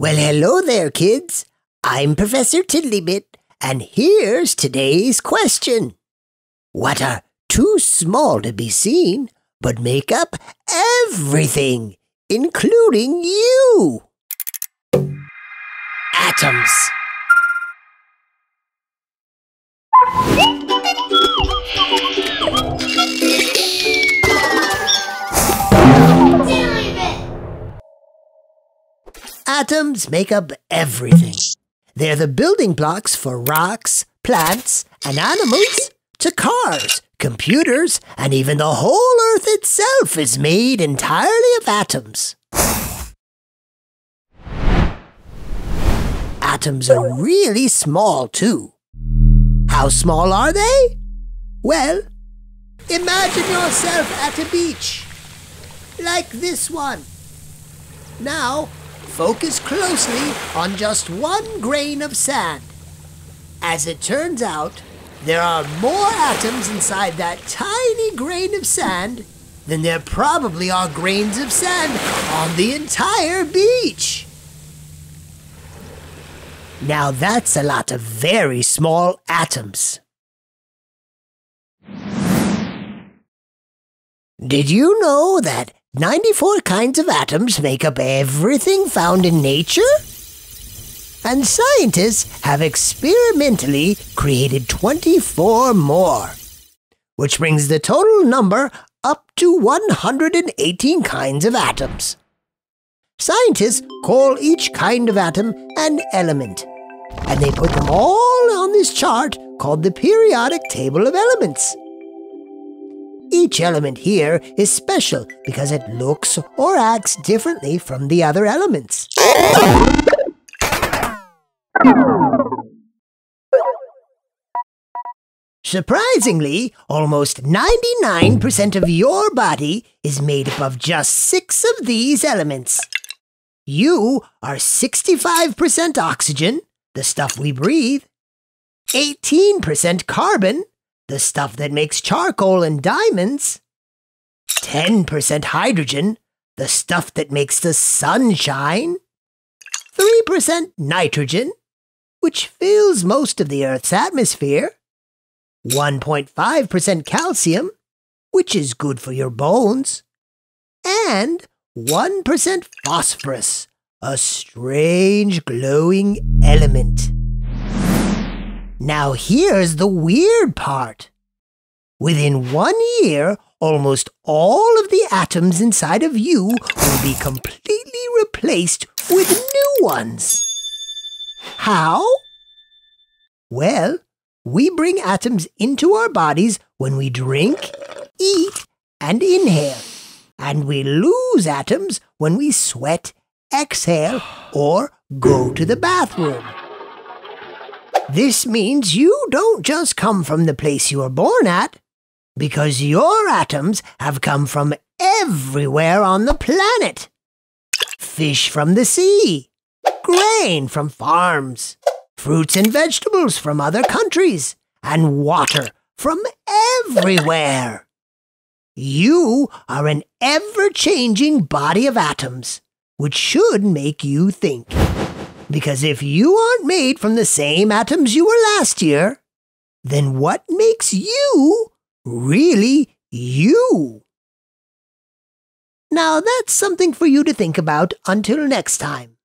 Well, hello there, kids. I'm Professor Tidlybit, and here's today's question. What are too small to be seen, but make up everything, including you? Atoms. Atoms make up everything. They're the building blocks for rocks, plants, and animals to cars, computers, and even the whole Earth itself is made entirely of atoms. Atoms are really small, too. How small are they? Well, imagine yourself at a beach, like this one. Now, focus closely on just one grain of sand. As it turns out, there are more atoms inside that tiny grain of sand than there probably are grains of sand on the entire beach. Now that's a lot of very small atoms. Did you know that 94 kinds of atoms make up everything found in nature? And scientists have experimentally created 24 more, which brings the total number up to 118 kinds of atoms. Scientists call each kind of atom an element, and they put them all on this chart called the periodic table of elements. Each element here is special because it looks or acts differently from the other elements. Surprisingly, almost 99% of your body is made up of just six of these elements. You are 65% oxygen, the stuff we breathe, 18% carbon, the stuff that makes charcoal and diamonds, 10% hydrogen, the stuff that makes the sun shine, 3% nitrogen, which fills most of the Earth's atmosphere, 1.5% calcium, which is good for your bones, and 1% phosphorus, a strange glowing element. Now here's the weird part. Within one year, almost all of the atoms inside of you will be completely replaced with new ones. How? Well, we bring atoms into our bodies when we drink, eat, and inhale. And we lose atoms when we sweat, exhale, or go to the bathroom. This means you don't just come from the place you were born at, because your atoms have come from everywhere on the planet. Fish from the sea, grain from farms, fruits and vegetables from other countries, and water from everywhere. You are an ever changing body of atoms, which should make you think. Because if you aren't made from the same atoms you were last year, then what makes you really you? Now that's something for you to think about until next time.